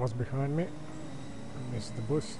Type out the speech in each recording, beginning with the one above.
was behind me. I missed the boost.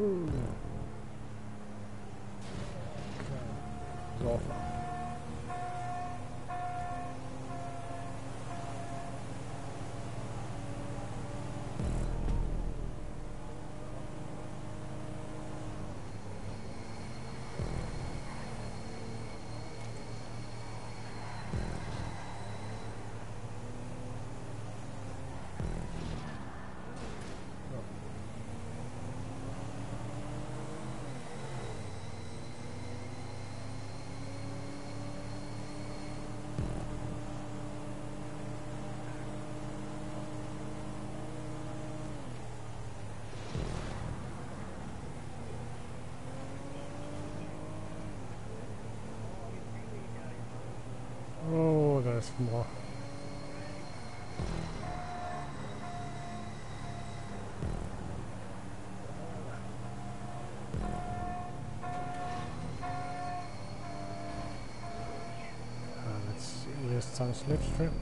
Woo. There's more. Uh, let's see, where's some slipstream?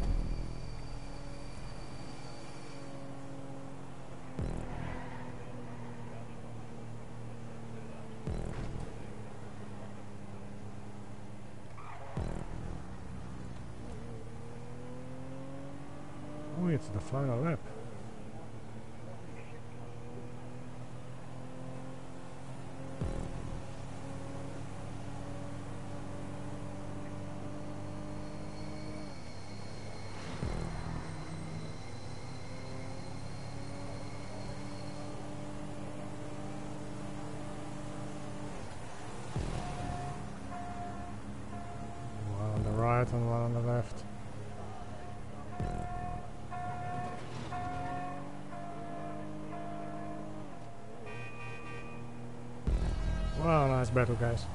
Oh, it's the final lap. One on the right and one on the left. Well, nice battle, guys.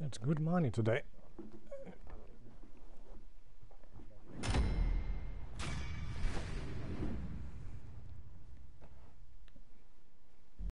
That's good money today.